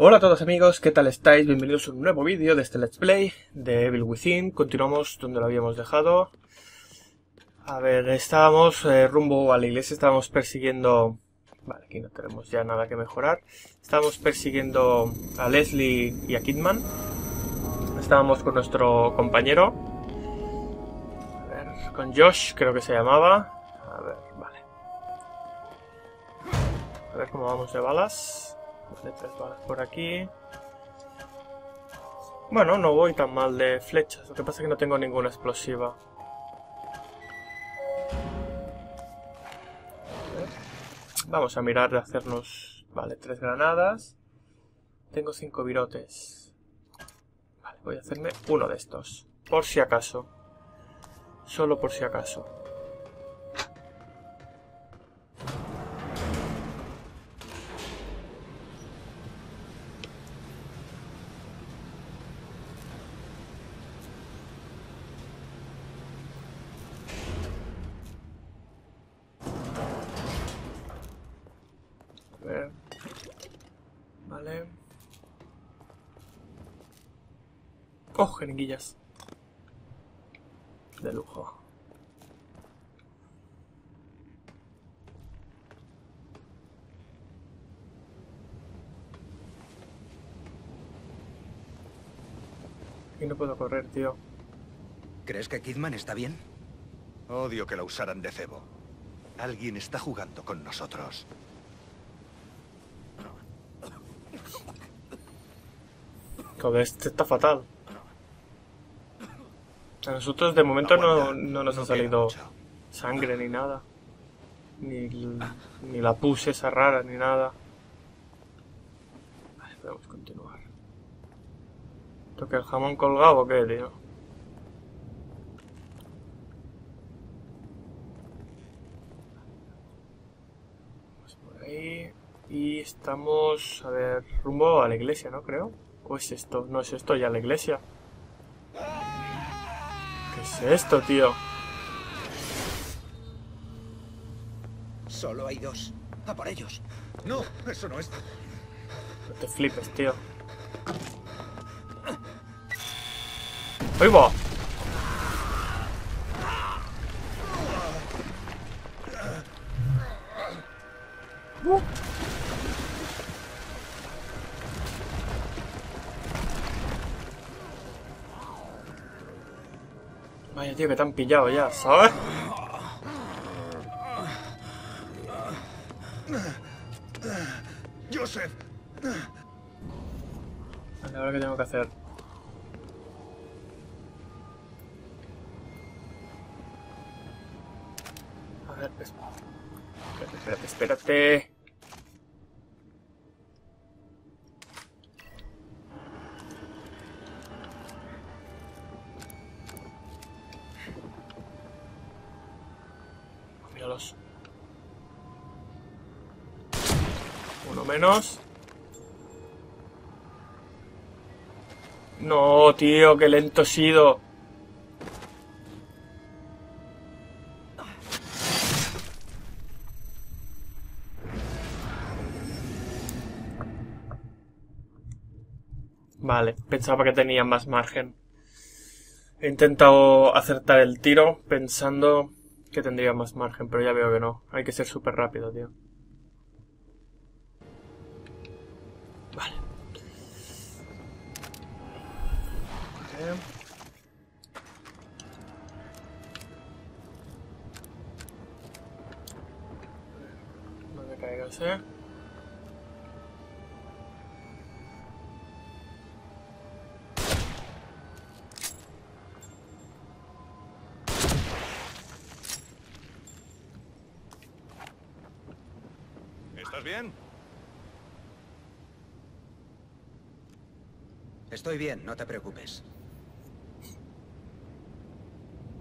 Hola a todos amigos, ¿qué tal estáis? Bienvenidos a un nuevo vídeo de este Let's Play de Evil Within. Continuamos donde lo habíamos dejado. A ver, estábamos eh, rumbo a la iglesia, estábamos persiguiendo... Vale, aquí no tenemos ya nada que mejorar. Estábamos persiguiendo a Leslie y a Kidman. Estábamos con nuestro compañero. A ver, con Josh, creo que se llamaba. A ver, vale. A ver cómo vamos de balas. Tres balas por aquí. Bueno, no voy tan mal de flechas. Lo que pasa es que no tengo ninguna explosiva. Vamos a mirar de hacernos... Vale, tres granadas. Tengo cinco virotes. Vale, voy a hacerme uno de estos. Por si acaso. Solo por si acaso. Jeringuillas. De lujo. Aquí no puedo correr, tío. ¿Crees que Kidman está bien? Odio que la usaran de cebo. Alguien está jugando con nosotros. Joder, este está fatal. A nosotros de momento no, no nos ha salido sangre ni nada. Ni, ni la puse esa rara ni nada. Vale, podemos continuar. ¿Toque el jamón colgado o qué, tío? Vamos por ahí. Y estamos, a ver, rumbo a la iglesia, ¿no? Creo. ¿O es esto? No es esto, ya la iglesia. ¿Qué es esto, tío? Solo hay dos. A por ellos. No, eso no es. No te flipes, tío. ¡Ahí va! Tío, que te han pillado ya, ¿sabes? Joseph, Vale, ahora qué tengo que hacer. A ver, es- espérate, espérate, espérate. Míralos. Uno No, tío, qué lento he sido. Vale, pensaba que tenía más margen. He intentado acertar el tiro pensando que tendría más margen, pero ya veo que no. Hay que ser súper rápido, tío. ¿Estás bien? Estoy bien, no te preocupes.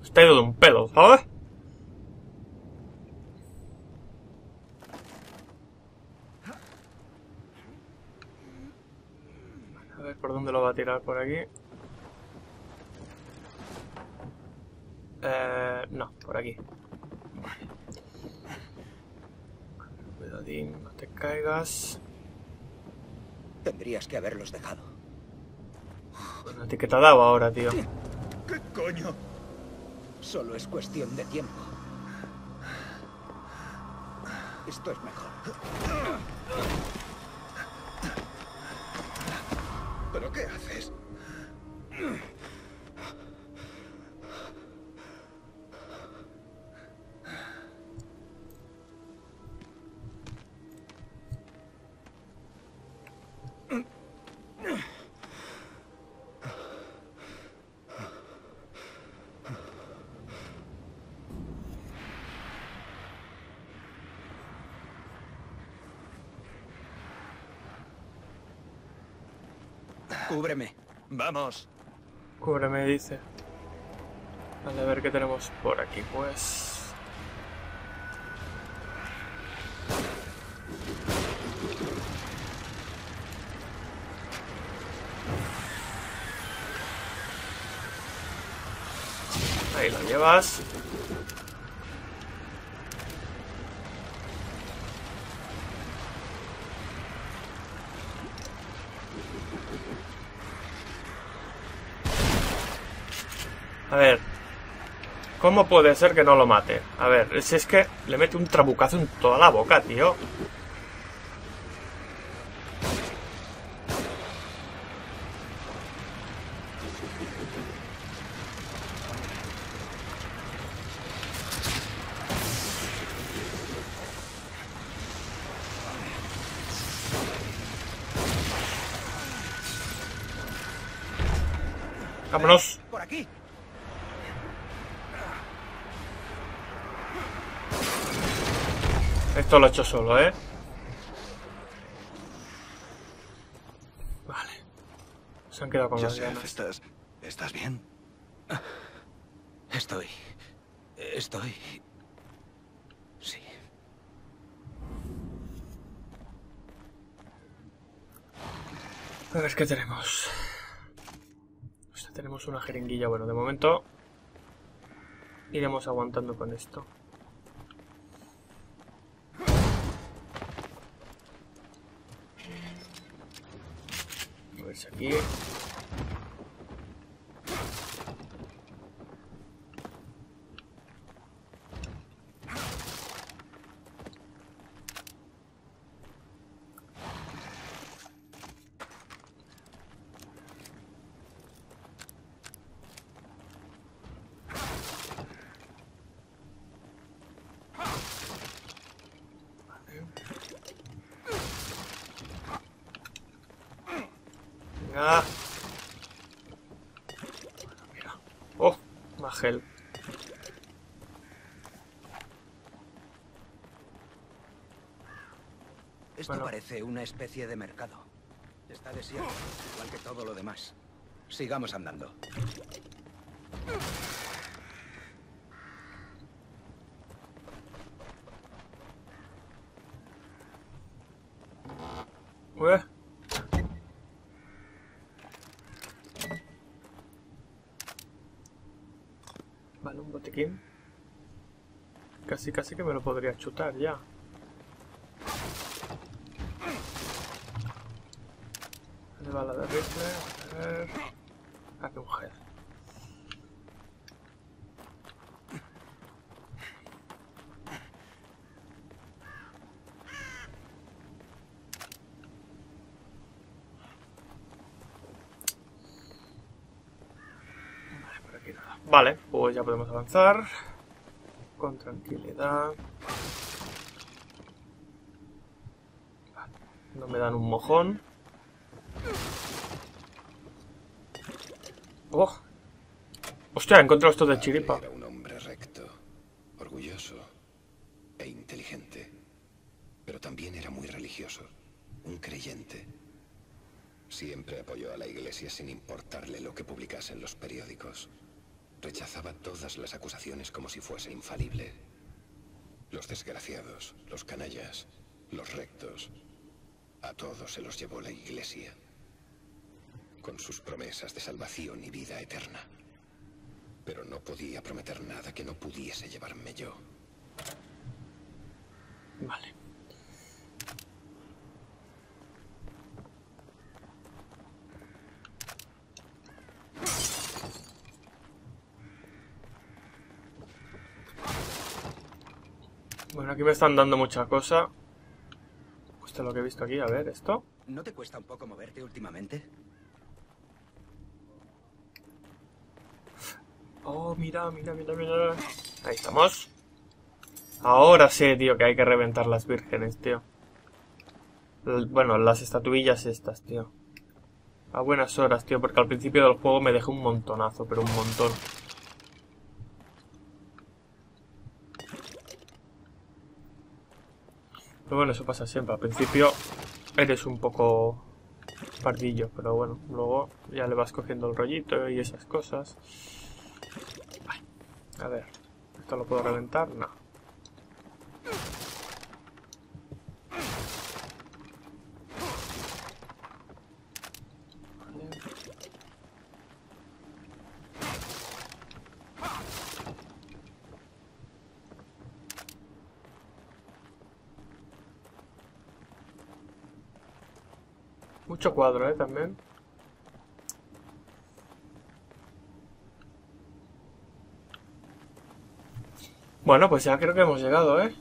Está ido de un pelo, ¿sabes? A ver por dónde lo va a tirar por aquí. Eh, no, por aquí. Vale. Cuidadín, no te caigas. Tendrías que haberlos dejado. Bueno, ¿a ti qué te ha dado ahora, tío? ¿Qué coño? Solo es cuestión de tiempo. Esto es mejor. ¿Pero qué haces? Cúbreme. Vamos. Cúbreme, dice. Vale, a ver qué tenemos por aquí, pues. Ahí lo llevas. A ver. ¿Cómo puede ser que no lo mate? A ver, si es que le mete un trabucazo en toda la boca, tío. Vámonos. Por aquí. Esto lo he hecho solo, ¿eh? Vale. Se han quedado con las Joseph, ganas. ¿estás... ¿Estás bien? Estoy. Estoy. Sí. A ver qué tenemos. Hostia, tenemos una jeringuilla. Bueno, de momento iremos aguantando con esto. A Venga. Mira. Oh, más gel. Esto Bueno. parece una especie de mercado. Está desierto, igual que todo lo demás. Sigamos andando. Ué. Vale, un botiquín. Casi, casi que me lo podría chutar ya. Ah, qué mujer. Vale, pues ya podemos avanzar. Con tranquilidad. No me dan un mojón. ¡Oh! ¡Hostia! He encontrado esto de chiripa. Era un hombre recto, orgulloso e inteligente. Pero también era muy religioso, un creyente. Siempre apoyó a la iglesia sin importarle lo que publicasen los periódicos. Rechazaba todas las acusaciones como si Los desgraciados, los canallas, los rectos, a todos se los llevó la iglesia. Con sus promesas de salvación y vida eterna. Pero no podía prometer nada que no pudiese llevarme yo. Vale. Aquí me están dando mucha cosa. Es lo que he visto aquí. A ver, ¿esto? ¿No te cuesta un poco moverte últimamente? Oh, mira, mira, mira, mira. Ahí estamos. Ahora sé, tío, que hay que reventar las vírgenes, tío. Bueno, las estatuillas estas, tío. A buenas horas, tío, porque al principio del juego me dejé un montonazo, pero un montón. Pero bueno, eso pasa siempre. Al principio eres un poco pardillo, pero bueno, luego ya le vas cogiendo el rollito y esas cosas. A ver, ¿esto lo puedo reventar? No. Mucho cuadro, ¿eh? También. Bueno, pues ya creo que hemos llegado, ¿eh?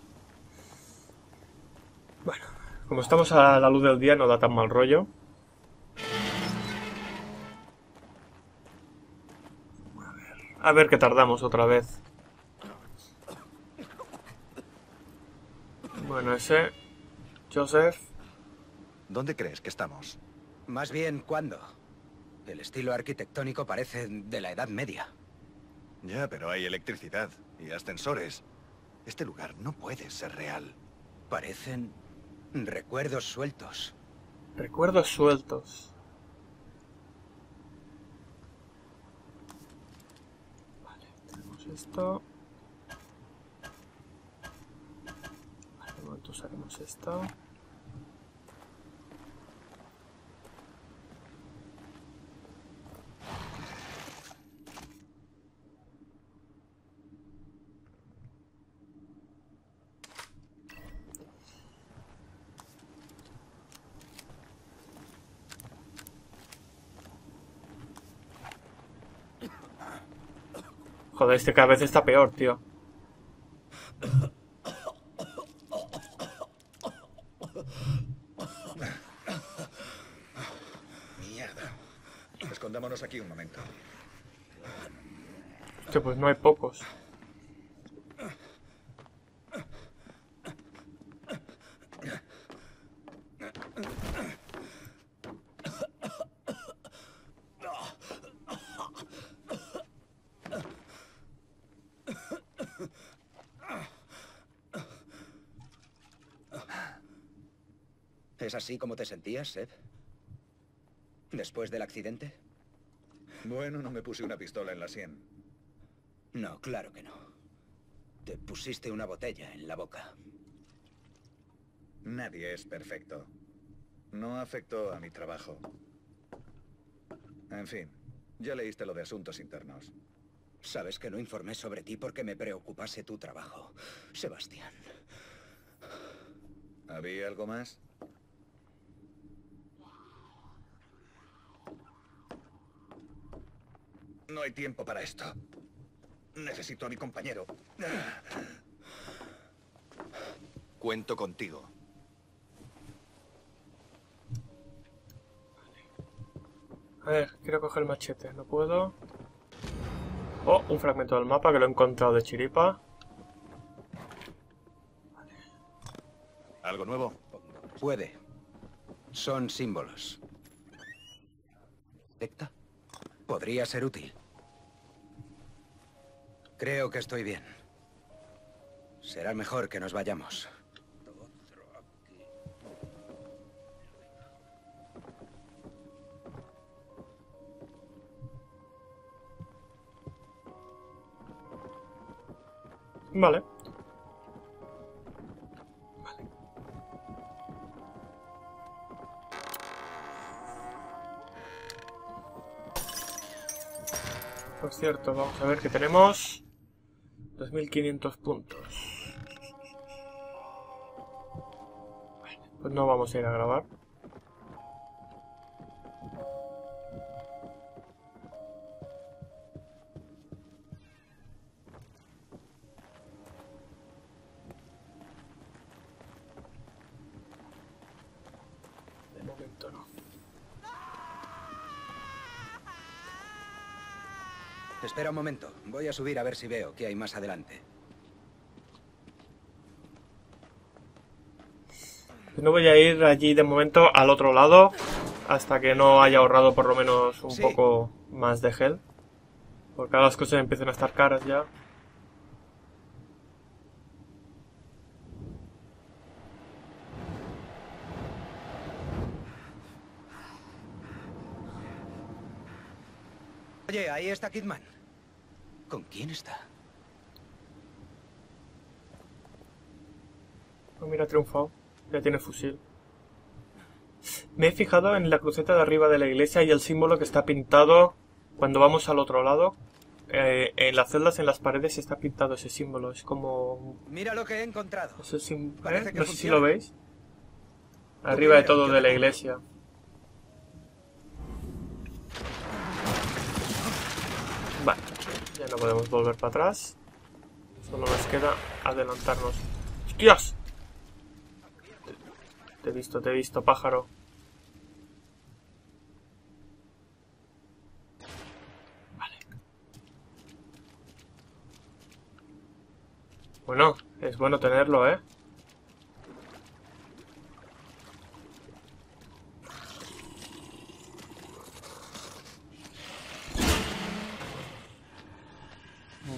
Bueno, como estamos a la luz del día no da tan mal rollo. A ver, qué tardamos otra vez. Bueno, ese... Joseph... ¿Dónde crees que estamos? Más bien, ¿cuándo? El estilo arquitectónico parece de la Edad Media. Ya, pero hay electricidad y ascensores. Este lugar no puede ser real. Parecen recuerdos sueltos. Recuerdos sueltos. Vale, tenemos esto. Vale, de momento usaremos esto. Joder, este cada vez está peor, tío. Mierda. Escondámonos aquí un momento. Hostia, pues no hay pocos. Así como te sentías, Seb? ¿Después del accidente? Bueno, no me puse una pistola en la sien. No, claro que no. Te pusiste una botella en la boca. Nadie es perfecto. No afectó a mi trabajo. En fin, ya leíste lo de asuntos internos. Sabes que no informé sobre ti porque me preocupase tu trabajo, Sebastián. ¿Había algo más? No hay tiempo para esto. Necesito a mi compañero. Cuento contigo. A ver, quiero coger el machete. No puedo. Oh, un fragmento del mapa que lo he encontrado de chiripa. ¿Algo nuevo? Puede. Son símbolos. ¿Detecta? Podría ser útil. Creo que estoy bien. Será mejor que nos vayamos. Vale. Cierto, vamos a ver que tenemos 2500 puntos. Vale, pues no vamos a ir a grabar. Espera un momento. Voy a subir a ver si veo qué hay más adelante. No voy a ir allí de momento al otro lado hasta que no haya ahorrado por lo menos un Sí. poco más de gel. Porque ahora las cosas empiezan a estar caras ya. Oye, ahí está Kidman. ¿Con quién está? Oh, mira, ha triunfado. Ya tiene fusil. Me he fijado en la cruceta de arriba de la iglesia y el símbolo que está pintado cuando vamos al otro lado. Eh, en las celdas, en las paredes, está pintado ese símbolo. Es como... Mira lo que he encontrado. ese sim- Parece ¿eh? que No sé si lo veis. Arriba de todo de la iglesia. Ya no podemos volver para atrás. Solo nos queda adelantarnos. ¡Hostias! Te- he visto, te he visto, pájaro. Vale. Bueno, es bueno tenerlo, ¿eh?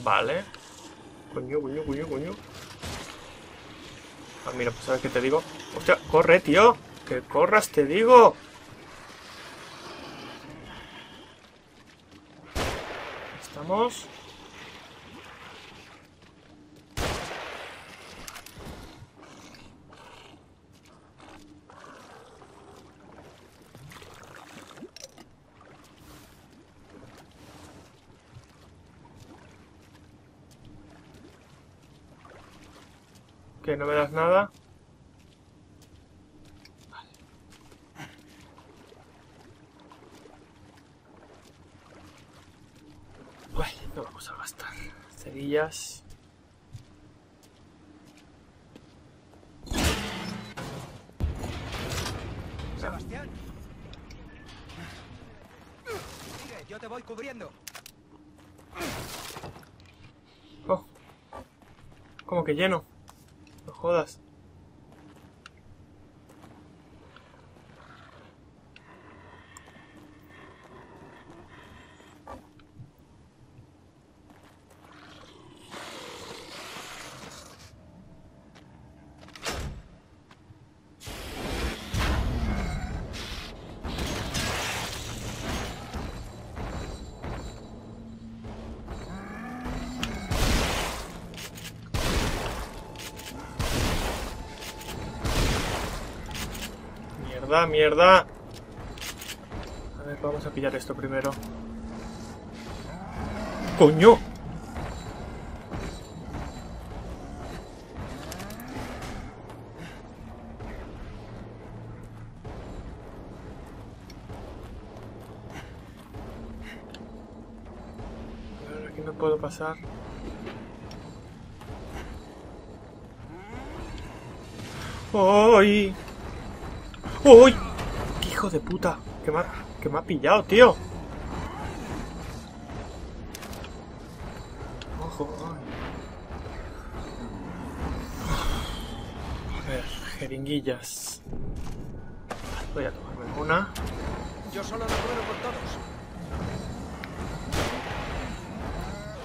Vale. Coño, coño, coño, coño. Ah, mira, pues ¿sabes qué te digo? ¡Hostia! ¡Corre, tío! ¡Que corras, te digo! Estamos. No me das nada? Vale. Vale, no vamos a gastar cerillas. Sebastián. Sigue, yo te voy cubriendo. Oh. ¿Cómo que lleno? Jodas. Mierda, vamos a pillar esto primero. ¡Coño! Puedo pasar. ¡Ay! ¡Uy! ¡Qué hijo de puta! ¿Qué me ha, que me ha pillado, tío? Ojo. ay. A ver, jeringuillas. Voy a tomarme una. Yo solo lo por todos.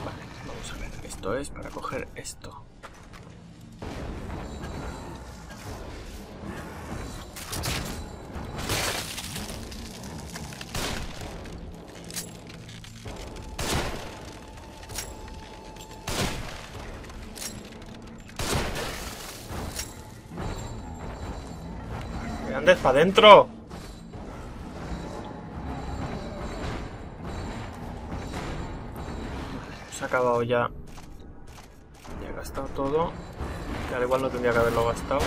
Vale, vamos a ver. Esto es para coger esto. Para adentro! Se ha acabado ya. Ya he gastado todo. Que al igual no tendría que haberlo gastado.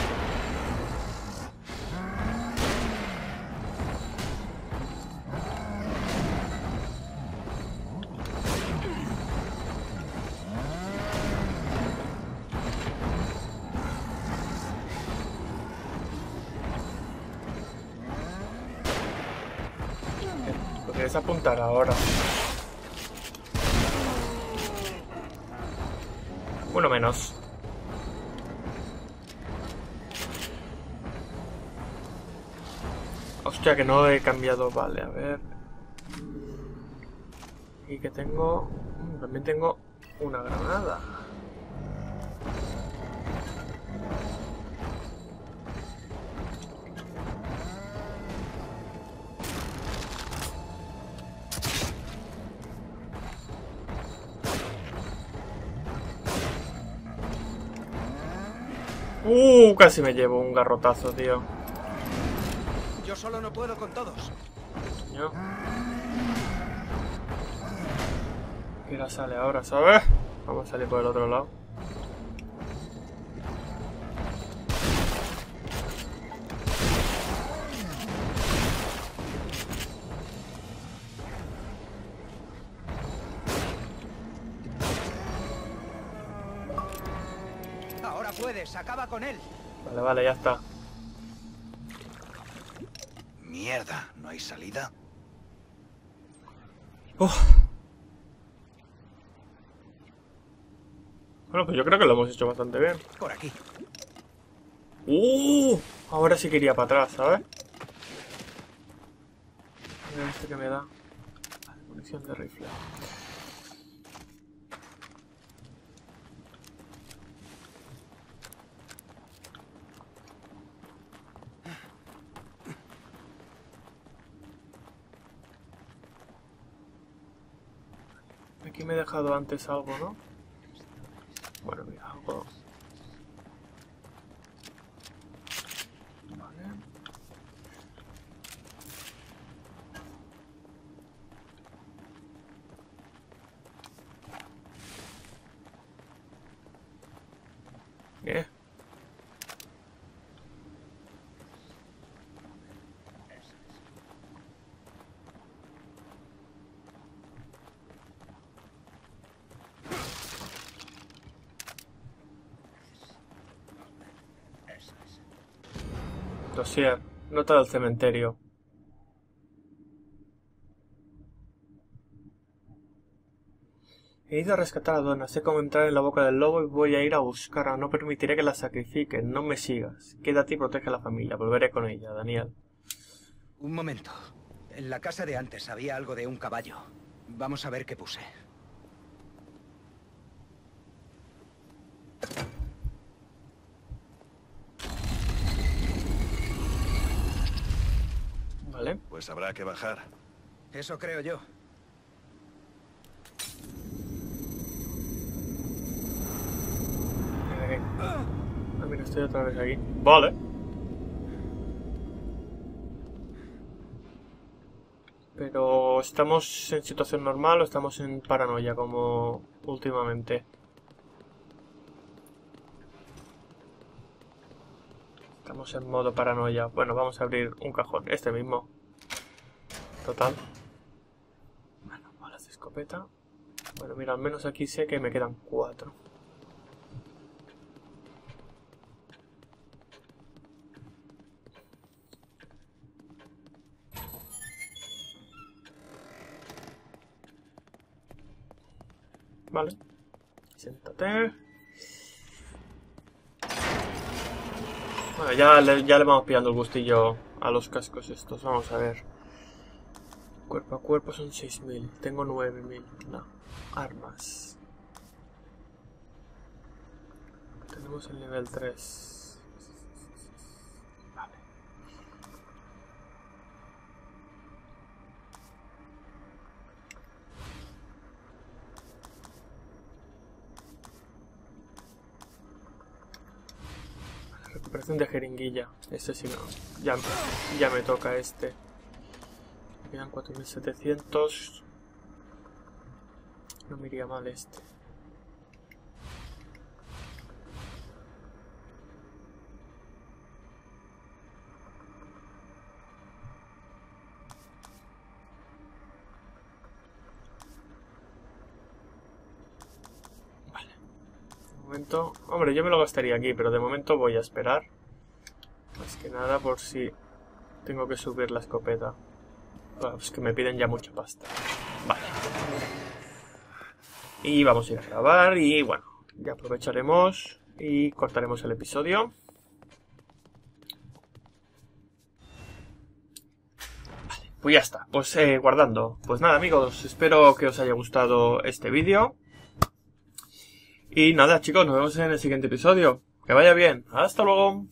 es apuntar ahora. Uno menos. Hostia, que no he cambiado. Vale, a ver. Y que tengo... También tengo una granada. Uh, casi me llevo un garrotazo, tío. Yo solo no puedo con todos. Coño. Mira, sale ahora, ¿sabes? Vamos a salir por el otro lado. Acaba con él. Vale, vale, ya está. Mierda, ¿no hay salida? Uf. Bueno, pues yo creo que lo hemos hecho bastante bien. Por aquí. ¡Uh! Ahora sí que iría para atrás, ¿sabes? A ver este que me da. Vale, munición de rifle. Me he dejado antes algo, ¿no? Bueno, mira, algo... Vale. ¿Qué? Dossier. Nota del cementerio. He ido a rescatar a Donna, sé cómo entrar en la boca del lobo y voy a ir a buscarla. No permitiré que la sacrifiquen, no me sigas. Quédate y protege a la familia. Volveré con ella, Daniel. Un momento. En la casa de antes había algo de un caballo. Vamos a ver qué puse. Vale. Pues habrá que bajar. Eso creo yo. Ah, mira, estoy otra vez aquí. Vale. Pero ¿estamos en situación normal o estamos en paranoia como últimamente? Estamos en modo paranoia. Bueno, vamos a abrir un cajón. Este mismo. Total. Bueno, balas de escopeta. Bueno, mira, al menos aquí sé que me quedan cuatro. Vale. Siéntate. Bueno, ya le, ya le vamos pillando el gustillo a los cascos estos. Vamos a ver. Cuerpo a cuerpo son 6.000. Tengo 9.000. No. Armas. Tenemos el nivel 3. Vale. Recuperación de jeringuilla. Este sí no. Ya, ya me toca este. Quedan 4700. No me iría mal este. Vale. De momento... Hombre, yo me lo gastaría aquí, pero de momento voy a esperar. Más que nada por si tengo que subir la escopeta. Pues que me piden ya mucha pasta. Vale. Y vamos a ir a grabar y bueno, Ya aprovecharemos y cortaremos el episodio. Vale, pues ya está. Pues eh, guardando. Pues nada amigos, espero que os haya gustado este vídeo. Y nada chicos, nos vemos en el siguiente episodio. Que vaya bien. Hasta luego.